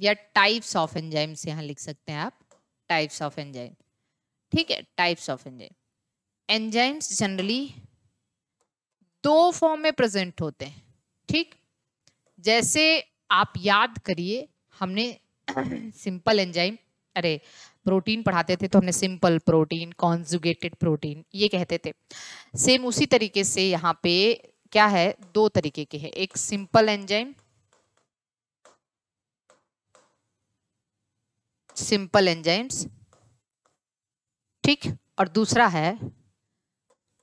या types of enzymes यहाँ लिख सकते हैं आप। टाइप्स ऑफ़ एंजाइम ठीक है? Types of enzyme enzymes generally दो फॉर्म में प्रेजेंट होते हैं। ठीक? जैसे आप याद करिए, हमने सिंपल एंजाइम अरे प्रोटीन पढ़ाते थे तो हमने सिंपल प्रोटीन कॉन्जुगेटेड प्रोटीन ये कहते थे। सेम उसी तरीके से यहाँ पे क्या है? दो तरीके के हैं। एक सिंपल एंजाइम सिंपल एंजाइम्स। ठीक? और दूसरा है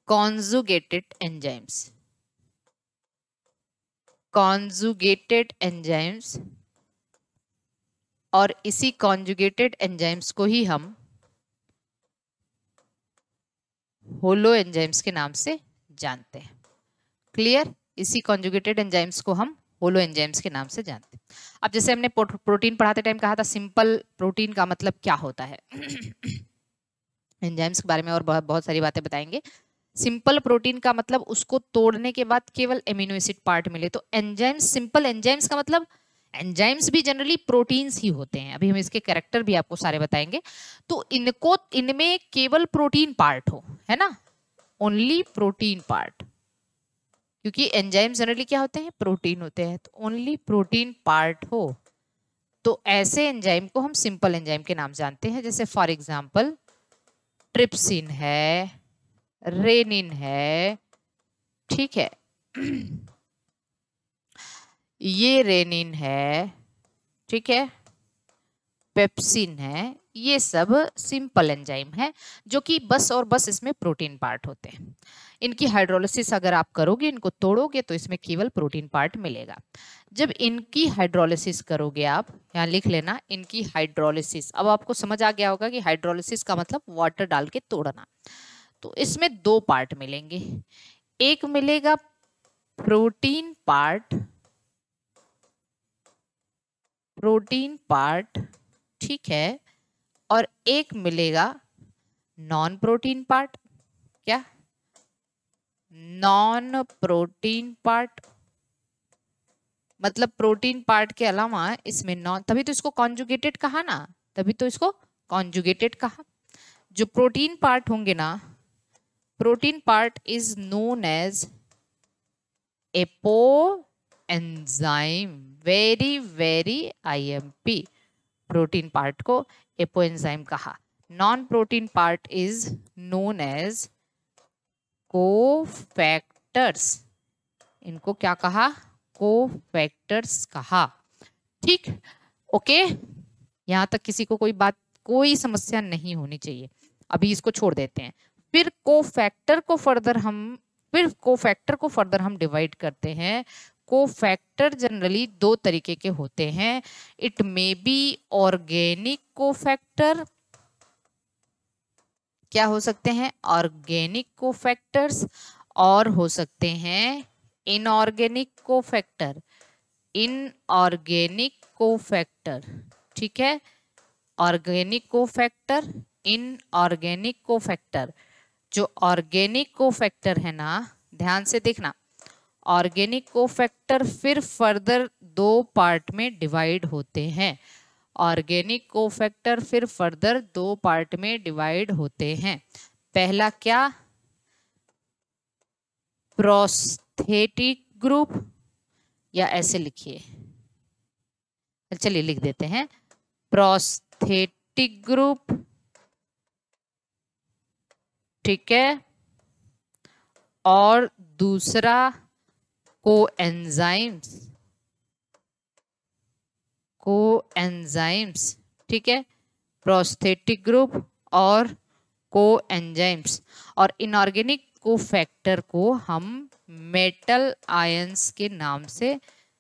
कॉन्जुगेटेड एंजाइम्स। कॉन्जुगेटेड एंजाइम्स और इसी कॉन्जुगेटेड एंजाइम्स को ही हम होलो एंजाइम्स के नाम से जानते हैं। क्लियर? इसी कॉन्जुगेटेड एंजाइम्स को हम होलो एंजाइम्स के नाम से जानते हैं। अब जैसे हमने प्रोटीन पढ़ाते टाइम कहा था, सिंपल प्रोटीन का मतलब क्या होता है? एंजाइम्स के बारे में और बहुत सारी बातें बताएँगे। सिंपल प्रोटीन का मतलब उसको तोड़ने के बाद केवल एमिनो एसिड पार्ट मिले। तो एंजाइम्स सिंपल एंजाइम्स का मतलब एंजाइम्स भी जनरली प्रोटीन्स ही होते हैं। अभी हम इसके कैरेक्टर भी आपको सारे बताएँगे। तो इनको, इनमें केवल प्रोटीन पार्ट हो, है ना? Only protein part. क्योंकि एंजाइम जनरली क्या होते हैं? प्रोटीन होते हैं। तो ओनली प्रोटीन पार्ट हो। तो ऐसे एंजाइम को हम सिंपल एंजाइम के नाम जानते हैं। जैसे फॉर एग्ज़ाम्पल ट्रिप्सिन है रेनिन है, ठीक है। ये रेनिन है, ठीक है। पेप्सिन है, ये सब सिंपल एंजाइम है, जो कि बस और बस इसमें प्रोटीन पार्ट होते हैं। इनकी हाइड्रोलिसिस अगर आप करोगे, इनको तोड़ोगे तो इसमें केवल प्रोटीन पार्ट मिलेगा। जब इनकी हाइड्रोलिसिस करोगे आप, यहाँ लिख लेना, इनकी हाइड्रोलिसिस अब आपको समझ आ गया होगा कि हाइड्रोलिसिस का मतलब वाटर डाल के तोड़ना। तो इसमें दो पार्ट मिलेंगे। एक मिलेगा प्रोटीन पार्ट प्रोटीन पार्ट ठीक है, और एक मिलेगा नॉन प्रोटीन पार्ट क्या? नॉन प्रोटीन पार्ट मतलब प्रोटीन पार्ट के अलावा इसमें नॉन तभी तो इसको कॉन्जुगेटेड कहा ना, तभी तो इसको कॉन्जुगेटेड कहा। जो प्रोटीन पार्ट होंगे ना protein part is known as apo enzyme very very IMP protein part को एपो एंजाइम कहा। Non protein part is known as cofactors इनको क्या कहा? कोफैक्टर्स कहा। ठीक? ओके यहाँ तक किसी को कोई बात, कोई समस्या नहीं होनी चाहिए। अभी इसको छोड़ देते हैं। फिर कोफैक्टर को फर्दर हम, फिर कोफैक्टर को फर्दर हम डिवाइड करते हैं। कोफैक्टर जनरली दो तरीके के होते हैं। It may be organic cofactor क्या हो सकते हैं? ऑर्गेनिक कोफैक्टर्स और हो सकते हैं इनऑर्गेनिक कोफैक्टर। इनऑर्गेनिक कोफैक्टर, ठीक है? Organic cofactor, inorganic cofactor. जो ऑर्गेनिक कोफैक्टर है ना, ध्यान से देखना। ऑर्गेनिक कोफैक्टर फिर फर्दर दो पार्ट में डिवाइड होते हैं। ऑर्गेनिक कोफैक्टर फिर फर्दर दो पार्ट में डिवाइड होते हैं। पहला क्या? Prosthetic group. या ऐसे लिखिए। चलिए लिख देते हैं। Prosthetic group. ठीक है। और दूसरा को एंजाइम्स को एंजाइम्स ठीक है? प्रोस्थेटिक ग्रुप और को एंजाइम्स और इनऑर्गेनिक को फैक्टर को हम मेटल आयंस के नाम से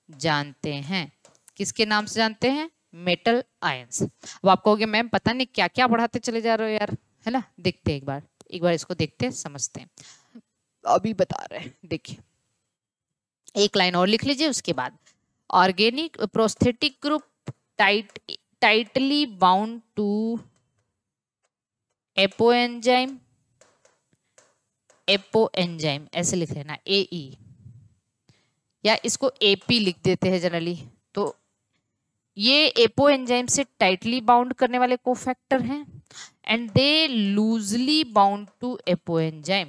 जानते हैं। किसके नाम से जानते हैं? मेटल आयंस अब आप कहोगे मैम पता नहीं क्या क्या पढ़ाते चले जा रहे हो यार, है ना? देखते एक बार एक बार इसको देखते हैं, समझते हैं। अभी बता रहे हैं, देखिए। एक लाइन और लिख लीजिए, उसके बाद। Organic prosthetic group tight tightly bound to apo enzyme enzyme ऐसे लिख लेना ए ई या इसको एपी लिख देते हैं जनरली तो ये एपो एंजाइम से टाइटली बाउंड करने वाले कोफैक्टर हैं and they loosely bound to apo enzyme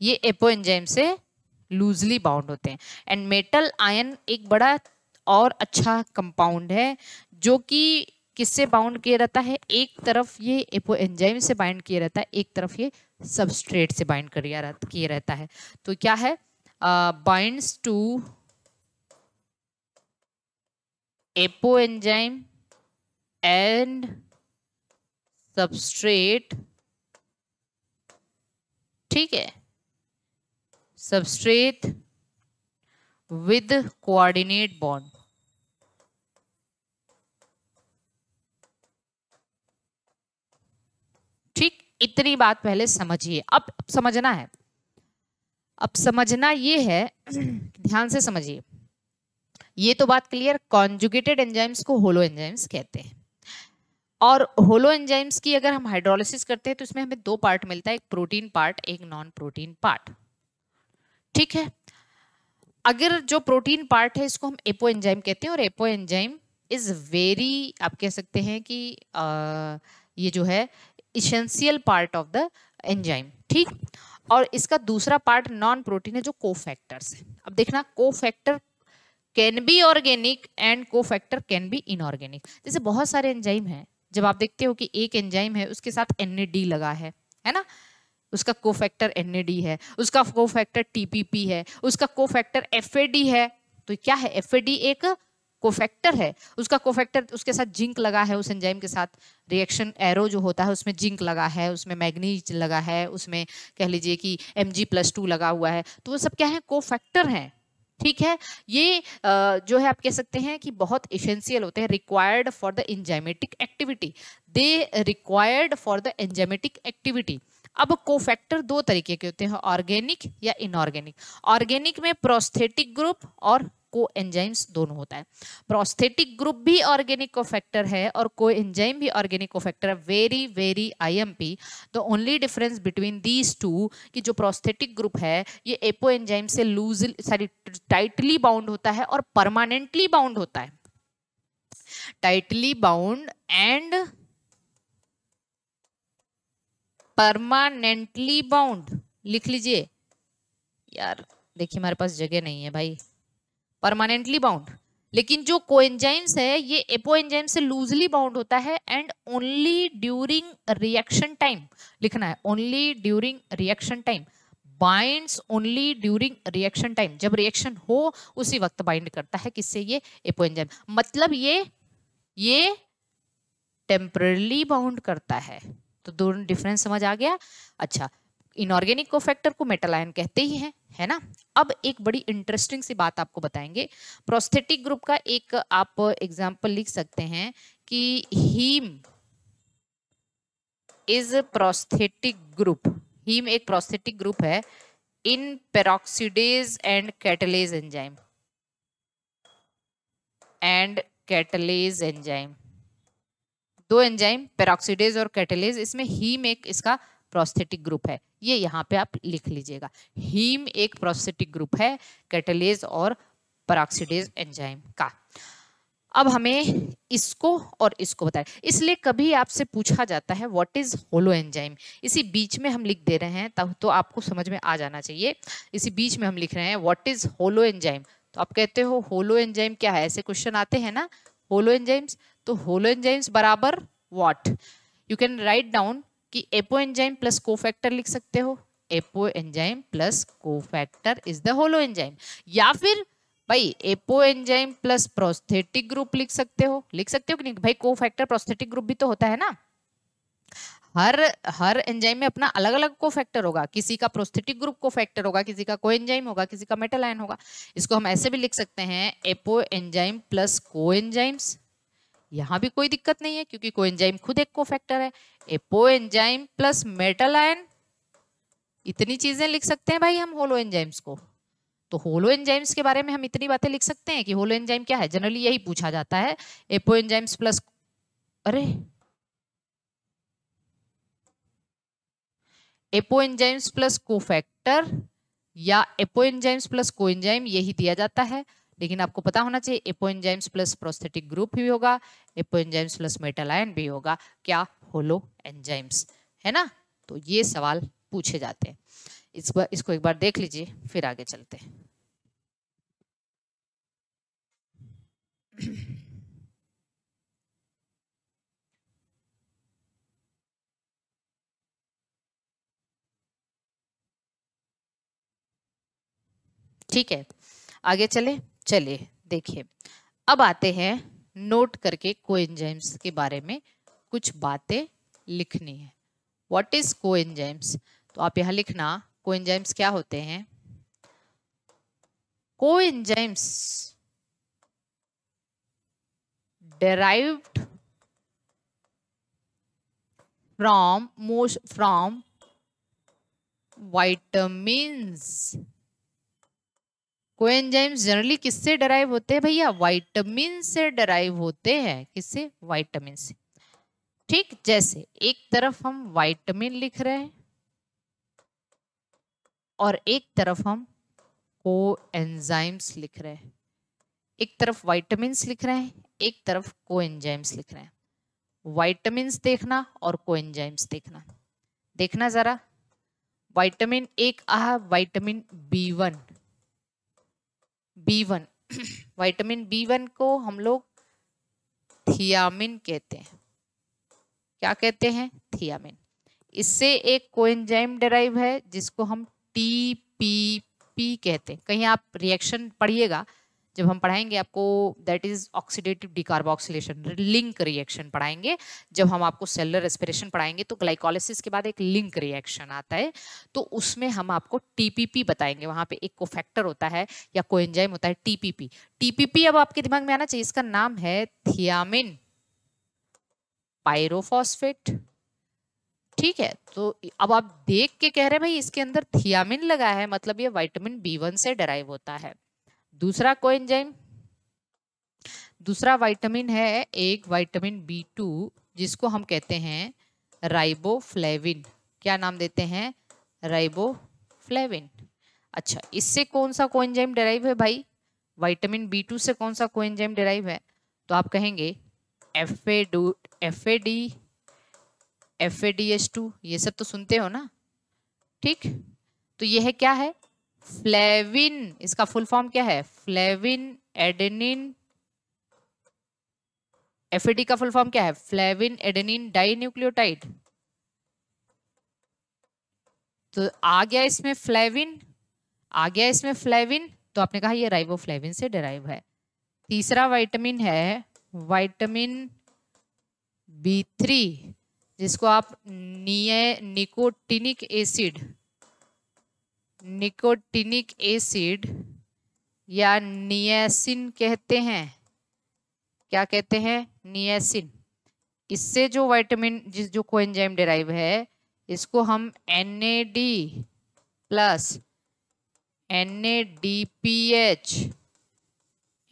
ये एपो एंजाइम से लूजली बाउंड होते हैं। एंड मेटल आयन एक बड़ा और अच्छा कंपाउंड है, जो कि किससे बाउंड किया रहता है? एक तरफ़ ये एपो एंजाइम से बाइंड किया रहता है, एक तरफ़ ये सबस्ट्रेट से बाइंड किया रहता है। तो क्या है? Binds to apo enzyme and substrate ठीक है? Substrate with coordinate bond. ठीक, इतनी बात पहले समझिए। अब समझना है। अब समझना ये है, ध्यान से समझिए। ये तो बात क्लियर कॉन्जुगेटेड एंजाइम्स को होलो एंजाइम्स कहते हैं। और होलो एंजाइम्स की अगर हम हाइड्रोलिसिस करते हैं तो इसमें हमें दो पार्ट मिलता है, एक प्रोटीन पार्ट एक नॉन प्रोटीन पार्ट ठीक है? अगर जो प्रोटीन पार्ट है इसको हम एपो एंजाइम कहते हैं और एपो एंजाइम इज़ वेरी आप कह सकते हैं कि आ, ये जो है essential part of the enzyme ठीक? और इसका दूसरा पार्ट नॉन प्रोटीन है जो कोफैक्टर्स है। अब देखना cofactor can be organic and cofactor can be inorganic जैसे बहुत सारे एंजाइम हैं जब आप देखते हो कि एक एंजाइम है उसके साथ एनएडी लगा है है ना? उसका कोफैक्टर एनएडी है, उसका को कोफैक्टर टीपीपी है, उसका कोफैक्टर एफएडी है तो क्या है? एफ़ एक कोफैक्टर है। उसका कोफैक्टर उसके साथ जिंक लगा है, उस एंजाइम के साथ। रिएक्शन एरो जो होता है, उसमें जिंक लगा है, उसमें मैग्नीज लगा है, उसमें कह लीजिए कि एम जी प्लस टू लगा हुआ है। तो वो सब क्या है? कोफैक्टर हैं। ठीक है? ये जो है आप कह सकते हैं कि बहुत इसेंशियल होते हैं required for the enzymatic activity they required for the enzymatic activity अब कोफैक्टर दो तरीके के होते हैं ऑर्गेनिक या इनऑर्गेनिक ऑर्गेनिक में प्रोस्थेटिक ग्रुप और को एंजाइम्स दोनों होता है। प्रोस्थेटिक ग्रुप भी ऑर्गेनिक कोफैक्टर है और को एंजाइम भी ऑर्गेनिक कोफैक्टर है very very IMP the only difference between these two कि जो प्रोस्थेटिक ग्रुप है, ये एपो एंजाइम से लूज सॉरी टाइटली बाउंड होता है और परमानेंटली बाउंड होता है। Tightly bound and permanently bound लिख लीजिए। यार, देखिए हमारे पास जगह नहीं है भाई। परमानेंटली बाउंड लेकिन जो कोएंजाइम्स है, ये एपोएंजाइम से लूजली बाउंड होता है and only during reaction time लिखना है only during reaction time binds only during reaction time जब रिएक्शन हो, उसी वक्त बाइंड करता है किससे ये? एपोएंजाइम मतलब ये ये टेम्परली बाउंड करता है। तो दोनों डिफरेंस समझ आ गया। अच्छा इनऑर्गेनिक कोफैक्टर को मेटल आयन कहते ही हैं, है ना? अब एक बड़ी इंटरेस्टिंग सी बात आपको बताएँगे। प्रोस्थेटिक ग्रुप का एक आप एग्ज़ाम्पल लिख सकते हैं कि haem is prosthetic group haem एक प्रोस्थेटिक ग्रुप है in peroxidase and catalase enzyme and catalase enzyme दो एंजाइम पेरोक्सीडेज और कैटेलेज इसमें हीम एक इसका प्रोस्थेटिक ग्रुप है। ये यहाँ पे आप लिख लीजिएगा। हीम एक प्रोस्थेटिक ग्रुप है कैटेलेज और पेरोक्सीडेज एंजाइम का। अब हमें इसको और इसको बताएँ। इसलिए कभी आपसे पूछा जाता है व्हाट इज़ होलो एंजाइम इसी बीच में हम लिख दे रहे हैं, तब तो आपको समझ में आ जाना चाहिए। इसी बीच में हम लिख रहे हैं व्हाट इज़ होलो एंजाइम तो आप कहते हो होलो एंजाइम क्या है? ऐसे क्वेश्चन आते हैं ना होलो एंजाइम्स तो होलो एंजाइम्स बराबर what you can write down कि एपो एंजाइम प्लस कोफैक्टर लिख सकते हो। Apo enzyme plus cofactor is the holo enzyme या फिर, भाई apo enzyme plus prosthetic group लिख सकते हो। लिख सकते हो कि नहीं? भाई कोफैक्टर प्रोस्थेटिक ग्रुप भी तो होता है ना? हर हर एंजाइम में अपना अलग अलग को फैक्टर होगा। किसी का प्रोस्थेटिक ग्रुप को फैक्टर होगा, किसी का को एंजाइम होगा, किसी का मेटल आयन होगा। इसको हम ऐसे भी लिख सकते हैं apo enzyme plus coenzymes यहाँ भी कोई दिक्कत नहीं है, क्योंकि को एंजाइम खुद एक को फैक्टर है। Apo enzyme plus metal ion इतनी चीज़ें लिख सकते हैं भाई हम होलो एंजाइम्स को। तो होलो एंजाइम्स के बारे में हम इतनी बातें लिख सकते हैं कि होलो एंजाइम क्या है? जनरली यही पूछा जाता है। एपो एंजाइम्स प्लस अरे! एपो एंजाइम्स प्लस कोफैक्टर या एपो एंजाइम्स प्लस कोएंजाइम यही दिया जाता है। लेकिन आपको पता होना चाहिए एपोएंजाइम्स प्लस प्रोस्थेटिक ग्रुप भी होगा एपोएंजाइम्स प्लस मेटल आयन भी होगा। क्या? होलो एंजाइम्स है ना? तो ये सवाल पूछे जाते हैं। इस बार, इसको एक बार देख लीजिए, फिर आगे चलते हैं। ठीक है, आगे चले। चलिए, देखिए। अब आते हैं नोट करके कोएंजाइम्स के बारे में कुछ बातें लिखनी है। व्हाट इज़ कोएंजाइम्स तो आप यहाँ लिखना कोएंजाइम्स क्या होते हैं? Coenzymes derived from, most from vitamins. Coenzymes generally किससे डराइव होते हैं भैया? वाइटामिन से डराइव होते हैं। किससे? वाइटामिन से। ठीक? जैसे एक तरफ़ हम वाइटामिन लिख रहे हैं और एक तरफ़ हम को एंजाइम्स लिख रहे हैं। एक तरफ़ वाइटामिन लिख रहे हैं, एक तरफ़ को लिख रहे हैं। वाइटामिन देखना और को एंजाइम्स देखना। देखना जरा। वाइटामिन एक आ vitamin B one B one vitamin B one को हम लोग थियामिन कहते हैं। क्या कहते हैं? थियामिन इससे एक कोएंजाइम डेराइव है, जिसको हम टी पी पी कहते हैं। कहीं आप रिएक्शन पढ़िएगा जब हम पढ़ाएँगे आपको that is oxidative decarboxylation link reaction पढ़ाएँगे। जब हम आपको सेलुलर रेस्पिरेशन पढ़ाएँगे तो ग्लाइकोलिसिस के बाद एक लिंक रिएक्शन आता है। तो उसमें हम आपको टीपीपी बताएँगे। वहाँ पे एक कोफैक्टर होता है या कोएंजाइम होता है टीपीपी टीपीपी अब आपके दिमाग में आना चाहिए। इसका नाम है थियामिन पायरोफॉस्फेट ठीक है? तो अब आप देख के कह रहे हैं, भाई, इसके अंदर थियामिन लगा है। मतलब ये विटामिन बी वन से डराइव होता है। दूसरा कोएंजाइम, दूसरा विटामिन है, एक विटामिन बी टू, जिसको हम कहते हैं राइबोफ्लेविन। क्या नाम देते हैं? राइबोफ्लेविन। अच्छा इससे कौन सा कोएंजाइम डेराइव है भाई? विटामिन बी टू से कौन सा कोएंजाइम डेराइव है? तो आप कहेंगे F A D F A D F A D S two, ये सब तो सुनते हो ना? ठीक? तो ये है क्या है? फ्लेविन इसका फुल फॉर्म क्या है? फ्लेविन एडेनिन एफएडी का फुल फॉर्म क्या है? फ्लेविन एडेनिन डाई न्यूक्लियोटाइड तो आ गया इसमें फ्लेविन आ गया इसमें फ्लेविन तो आपने कहा ये राइबोफ्लेविन से डिराइव है। तीसरा विटामिन है विटामिन बी थ्री जिसको आप निकोटिनिक एसिड निकोटिनिक एसिड या नियासिन कहते हैं। क्या कहते हैं? नियासिन। इससे जो विटामिन, जिस, जो कोएंजाइम डेराइव है, इसको हम N A D plus N A D P H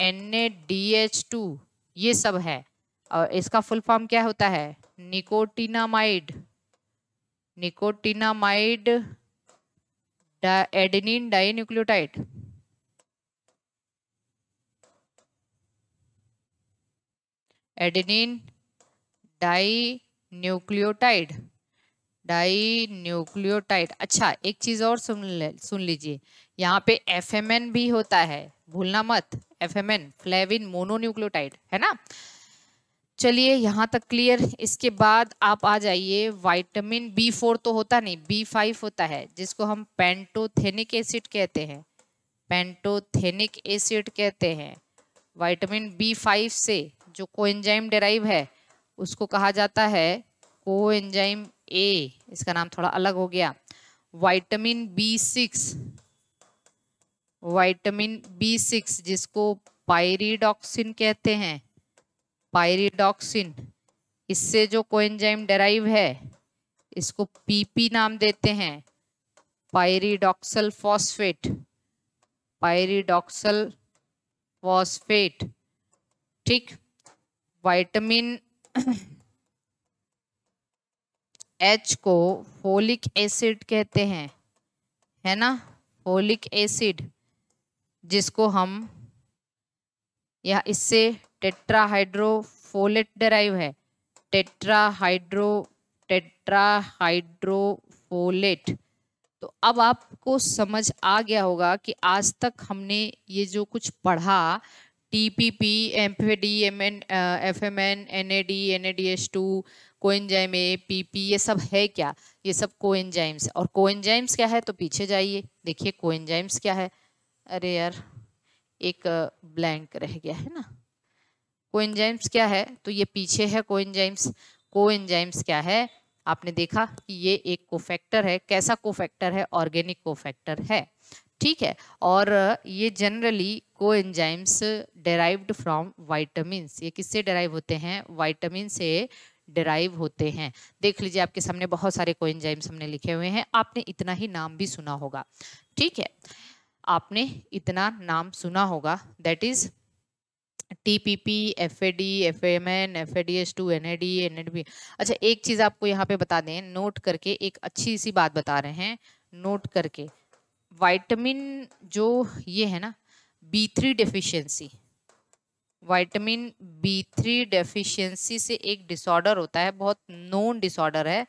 N A D H two ये सब है। और इसका फुल फॉर्म क्या होता है? Nicotinamide. Nicotinamide adenine dinucleotide. Adenine dinucleotide dinucleotide अच्छा एक चीज़ और सुन ले, सुन लीजिए। यहाँ पे एफएमएन भी होता है। भूलना मत। F M N flavin mononucleotide, है ना? चलिए यहाँ तक क्लियर इसके बाद आप आ जाइए. विटामिन बी फोर तो होता नहीं बी फाइव होता है, जिसको हम पेंटोथेनिक एसिड कहते हैं. पेंटोथेनिक एसिड कहते हैं. विटामिन बी फाइव से जो कोएंजाइम डेराइव है, उसको कहा जाता है कोएंजाइम ए इसका नाम थोड़ा अलग हो गया. Vitamin B six vitamin B six जिसको पायरिडॉक्सिन कहते हैं. पायरिडॉक्सिन, इससे जो कोएंजाइम डेराइव है, इसको पीपी नाम देते हैं। पायरिडॉक्सल फॉस्फेट पायरिडॉक्सल फॉस्फेट, ठीक? विटामिन एच को फोलिक एसिड कहते हैं, है ना? फोलिक एसिड, जिसको हम या इससे टेट्राहाइड्रोफोलेट डेराइव है। Tetrahydro, tetrahydrofolate. तो अब आपको समझ आ गया होगा कि आज तक हमने ये जो कुछ पढ़ा T P P M D M N F M N N A D, N A D S two, coenzyme A, P P, ये सब है क्या? ये सब कोएंजाइम्स। और कोएंजाइम्स क्या है? तो पीछे जाइए, देखिए कोएंजाइम्स क्या है। अरे यार, एक ब्लैंक रह गया है ना। कोएंजाइम्स क्या है? तो ये पीछे है कोएंजाइम्स कोएंजाइम्स क्या है? आपने देखा कि ये एक कोफैक्टर है। कैसा कोफैक्टर है? ऑर्गेनिक कोफैक्टर है। ठीक है? और ये जनरली को एंजाइम्स डेराइव्ड फ्रॉम वाइटामिन ये किससे डेराइव होते हैं? वाइटामिन से डेराइव होते हैं। देख लीजिए, आपके सामने बहुत सारे को एंजाइम्स हमने लिखे हुए हैं। आपने इतना ही नाम भी सुना होगा। ठीक है? आपने इतना नाम सुना होगा। That is T P P F A D F M N F A D S two N A D N add B अच्छा एक चीज़ आपको यहाँ पे बता दें नोट करके एक अच्छी सी बात बता रहे हैं नोट करके। वाइटामिन जो ये है ना B three deficiency vitamin B three deficiency से एक डिसऑर्डर होता है, बहुत नोन डिसऑर्डर है।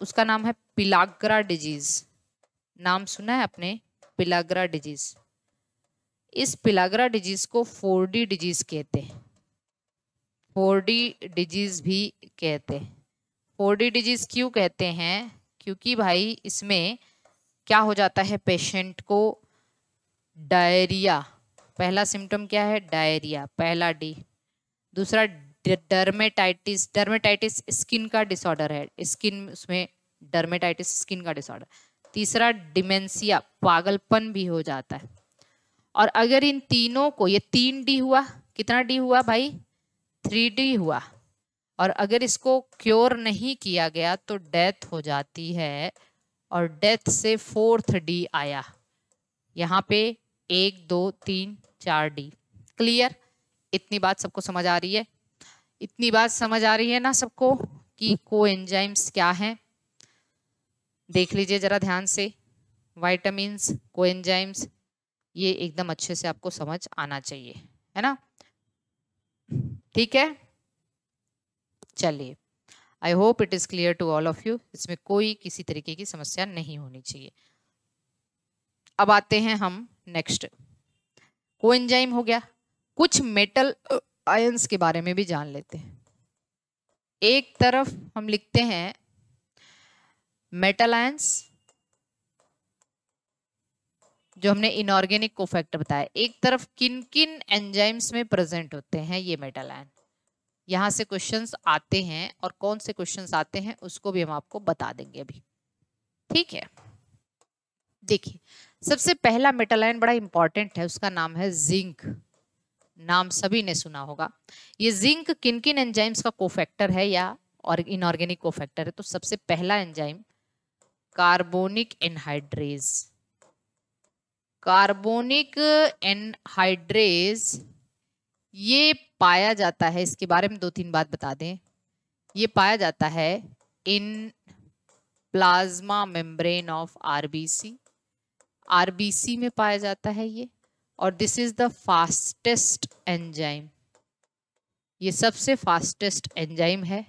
उसका नाम है पिलाग्रा डिज़ीज़ नाम सुना है आपने? पिलाग्रा डिज़ीज़ इस पिलाग्रा डिज़ीज़ को फोर डी डिज़ीज़ कहते हैं। फोर डी डिज़ीज़ भी कहते हैं। फोर डी डिज़ीज़ क्यों कहते हैं? क्योंकि भाई इसमें क्या हो जाता है पेशेंट को? डायरिया पहला सिम्टम क्या है? डायरिया पहला डी दूसरा डर्मेटाइटिस डर्मेटाइटिस स्किन का डिसऑर्डर है। स्किन उसमें डर्मेटाइटिस स्किन का डिसऑर्डर तीसरा डिमेंसिया पागलपन भी हो जाता है। और अगर इन तीनों को, ये तीन डी हुआ, कितना डी हुआ भाई? थ्री डी हुआ। और अगर इसको क्योर नहीं किया गया तो डेथ हो जाती है और डेथ से फोर्थ डी आया। यहाँ पे एक, दो, तीन, चार डी। क्लियर? इतनी बात सबको समझ आ रही है? इतनी बात समझ आ रही है ना सबको कि को एंजाइम्स क्या हैं? देख लीजिए जरा ध्यान से। वाइटामिन्स को एंजाइम्स ये एकदम अच्छे से आपको समझ आना चाहिए, है ना? ठीक है? चलिए I hope it is clear to all of you इसमें कोई किसी तरीके की समस्या नहीं होनी चाहिए। अब आते हैं हम नेक्स्ट कोएंजाइम हो गया। कुछ मेटल आयंस के बारे में भी जान लेते हैं। एक तरफ़ हम लिखते हैं मेटल आयंस जो हमने इनऑर्गेनिक कोफैक्टर बताया, एक तरफ़ किन किन एंजाइम्स में प्रेजेंट होते हैं ये मेटल आयन यहाँ से क्वेश्चंस आते हैं और कौन से क्वेश्चंस आते हैं उसको भी हम आपको बता देंगे अभी। ठीक है? देखिए, सबसे पहला मेटल आयन बड़ा इंपॉर्टेंट है, उसका नाम है जिंक। नाम सभी ने सुना होगा। ये जिंक किन किन एंजाइम्स का कोफैक्टर है या और इनऑर्गेनिक कोफैक्टर है? तो सबसे पहला enzyme carbonic anhydrase carbonic anhydrase, ये पाया जाता है, इसके बारे में दो तीन बात बता दें। ये पाया जाता है in plasma membrane of RBC RBC में पाया जाता है ये, और this is the fastest enzyme ये सबसे फास्टेस्ट एंजाइम है।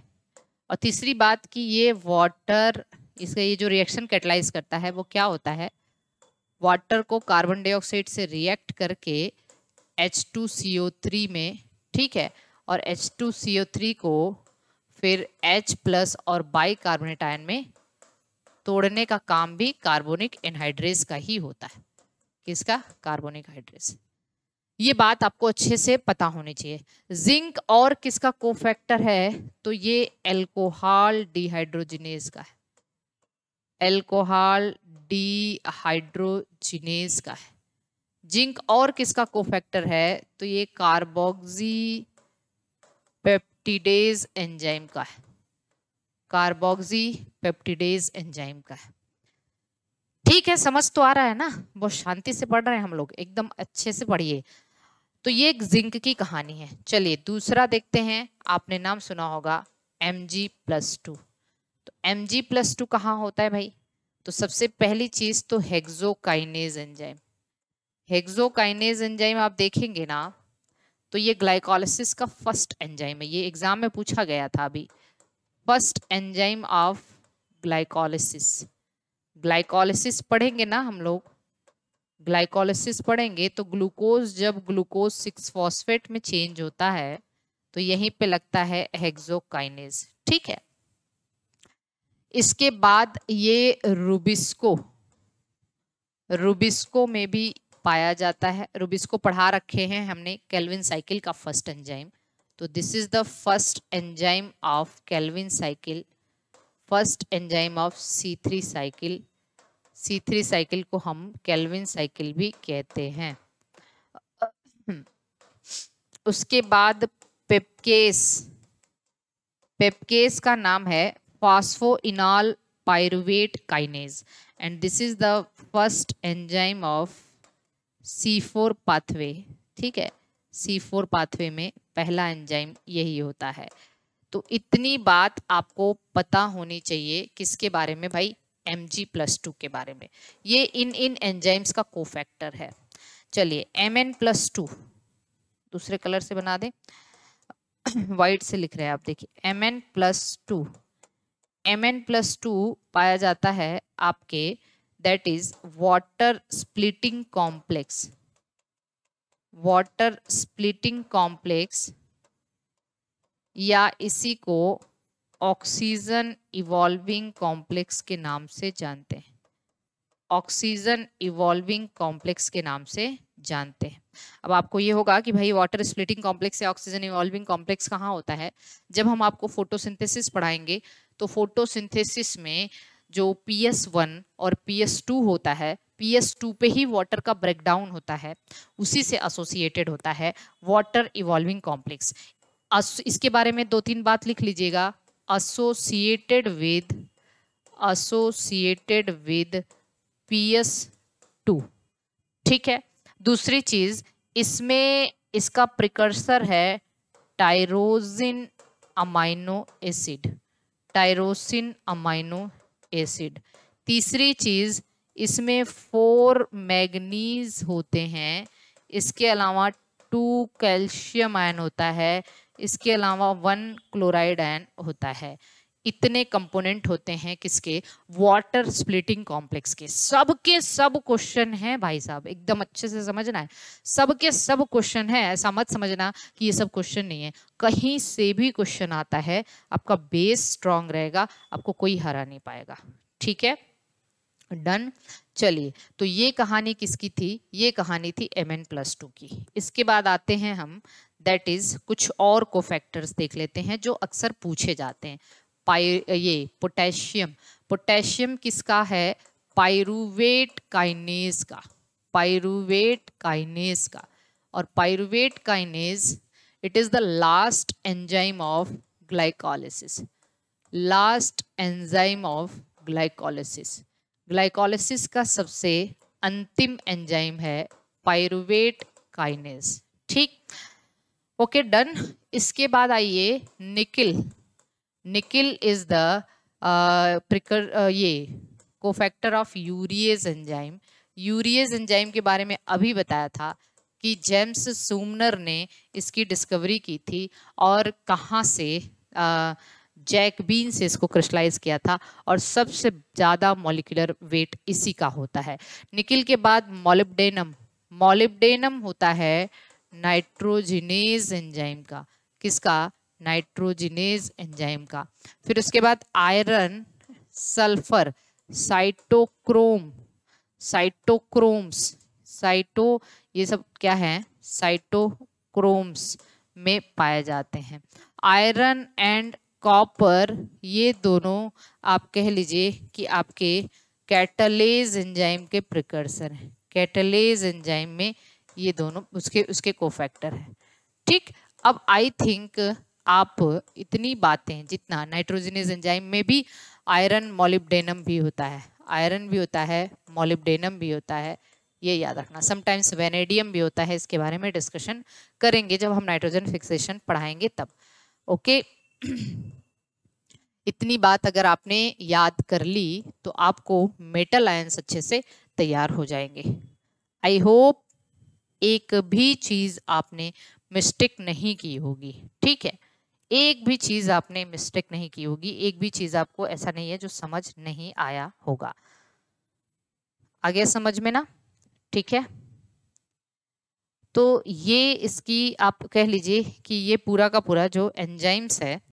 और तीसरी बात कि ये वाटर इसका ये जो रिएक्शन कैटलाइज करता है, वो क्या होता है? वाटर को कार्बन डाइऑक्साइड से रिएक्ट करके H2CO3 में, ठीक है? और H2CO3 को फिर H प्लस और बाई कार्बोनेट आयन में तोड़ने का काम भी कार्बोनिक एनहाइड्रेस का ही होता है। किसका? कार्बोनिक हाइड्रेस ये बात आपको अच्छे से पता होनी चाहिए। जिंक और किसका कोफैक्टर है? तो ये एल्कोहल डिहाइड्रोजिनेज का है। एल्कोहल डीहाइड्रोजिनेज का है। जिंक और किसका कोफैक्टर है? तो ये कार्बोक्सी पेप्टिडेज एंजाइम का है। कार्बोक्सी पेप्टिडेज एंजाइम का है। ठीक है, समझ तो आ रहा है ना? बहुत शांति से पढ़ रहे हैं हम लोग। एकदम अच्छे से पढ़िए। तो ये एक जिंक की कहानी है। चलिए, दूसरा देखते हैं। आपने नाम सुना होगा एम जी प्लस टू तो एम जी प्लस टू कहाँ होता है भाई? तो सबसे पहली चीज़ तो हेक्सोकाइनेज एंजाइम हेक्सोकाइनेज एंजाइम आप देखेंगे ना तो ये ग्लाइकोलिसिस का फ़र्स्ट एंजाइम है। ये एग्ज़ाम में पूछा गया था अभी। First enzyme of glycolysis glycolysis पढ़ेंगे ना हम लोग? ग्लाइकोलिसिस पढ़ेंगे तो ग्लूकोज जब ग्लूकोज सिक्स फॉस्फेट में चेंज होता है तो यहीं पे लगता है हेक्सोकाइनेज ठीक है? इसके बाद ये रूबिस्को रूबिस्को में भी पाया जाता है। रूबिस्को पढ़ा रखे हैं हमने कैलविन साइकिल का फ़र्स्ट एंजाइम। तो this is the first enzyme of Calvin cycle first enzyme of C three cycle. C three cycle को हम कैलविन साइकिल भी कहते हैं। उसके बाद पेपकेस पेपकेस का नाम है phosphoenol pyruvate kinase. And this is the first enzyme of C4 pathway. ठीक है? C4 pathway में पहला एंजाइम यही होता है। तो इतनी बात आपको पता होनी चाहिए किसके बारे में भाई? एम जी प्लस टू के बारे में। ये इन इन एंजाइम्स का कोफैक्टर है। चलिए एम एन प्लस टू दूसरे कलर से बना दें। वाइट से लिख रहे हैं आप, देखिए। M N plus two M N plus two पाया जाता है आपके that is water splitting complex water splitting complex या इसी को ऑक्सीजन इवॉल्विंग कॉम्प्लेक्स के नाम से जानते हैं। ऑक्सीजन इवॉल्विंग कॉम्प्लेक्स के नाम से जानते हैं। अब आपको ये होगा कि भाई वाटर स्प्लिटिंग कॉम्प्लेक्स या ऑक्सीजन इवॉल्विंग कॉम्प्लेक्स कहाँ होता है? जब हम आपको फोटोसिंथेसिस पढ़ाएँगे तो फोटोसिंथेसिस में जो पी एस वन और पी एस टू होता है पी एस टू पे ही वाटर का ब्रेकडाउन होता है, उसी से एसोसिएटेड होता है वाटर इवॉल्विंग कॉम्प्लेक्स इसके बारे में दो तीन बात लिख लीजिएगा। Associated with associated with P S two ठीक है? दूसरी चीज़, इसमें, इसका प्रिकर्सर है tyrosine amino acid tyrosine amino acid. तीसरी चीज़, इसमें फोर मैग्नीज होते हैं। इसके अलावा टू कैल्शियम आयन होता है। इसके अलावा वन क्लोराइड आयन होता है। इतने कंपोनेंट होते हैं किसके? वाटर स्प्लिटिंग कॉम्प्लेक्स के। सब के सब क्वेश्चन हैं भाई साहब, एकदम अच्छे से समझना है। सब के सब क्वेश्चन है, ऐसा मत समझना कि ये सब क्वेश्चन नहीं है। कहीं से भी क्वेश्चन आता है, आपका बेस स्ट्रांग रहेगा, आपको कोई हरा नहीं पाएगा। ठीक है? डन चलिए तो ये कहानी किसकी थी? ये कहानी थी एम एन प्लस टू की। इसके बाद आते हैं हम दैट इज़ कुछ और कोफैक्टर्स देख लेते हैं जो अक्सर पूछे जाते हैं। ये पोटेशियम। पोटेशियम किसका है? पायरुवेट काइनेज का। पायरुवेट काइनेज का। और pyruvate kinase it is the last enzyme of glycolysis last enzyme of glycolysis glycolysis का सबसे अंतिम एंजाइम है पायरुवेट काइनेज। ठीक? ओके डन इसके बाद आइए nickel. Nickel is the precur ये cofactor of urease enzyme urease enzyme के बारे में अभी बताया था कि जेम्स सूमनर ने इसकी डिस्कवरी की थी और कहाँ से जैक बीन से इसको क्रिस्टलाइज किया था और सबसे ज़्यादा मॉलिकुलर वेट इसी का होता है। निकिल के बाद मोलिब्डेनम मोलिब्डेनम होता है नाइट्रोजिनेज एंजाइम का। किसका? नाइट्रोजिनेज एंजाइम का। फिर उसके बाद iron, sulphur, cytochrome, cytochromes, cyto, ये सब क्या है? साइटोक्रोम्स में पाए जाते हैं। आयरन एंड कॉपर, ये दोनों आप कह लीजिए कि आपके कैटलेज एंजाइम के प्रिकर्सर हैं। कैटलेज एंजाइम में ये दोनों, उसके उसके कोफैक्टर हैं। ठीक? अब आई थिंक आप इतनी बातें जितना नाइट्रोजनस एंजाइम में भी आयरन मोलिब्डेनम भी होता है, आयरन भी होता है, मोलिब्डेनम भी होता है, ये याद रखना। समटाइम्स वेनेडियम भी होता है, इसके बारे में डिस्कशन करेंगे जब हम नाइट्रोजन फिक्सेशन पढ़ाएँगे तब। ओके इतनी बात अगर आपने याद कर ली तो आपको मेटल आयंस अच्छे से तैयार हो जाएँगे। आई होप एक भी चीज़ आपने मिस्टेक नहीं की होगी। ठीक है? एक भी चीज़ आपने मिस्टेक नहीं की होगी, एक भी चीज़ आपको ऐसा नहीं है जो समझ नहीं आया होगा। आ गया समझ में ना? ठीक है? तो ये इसकी आप कह लीजिए कि ये पूरा का पूरा जो एंजाइम्स है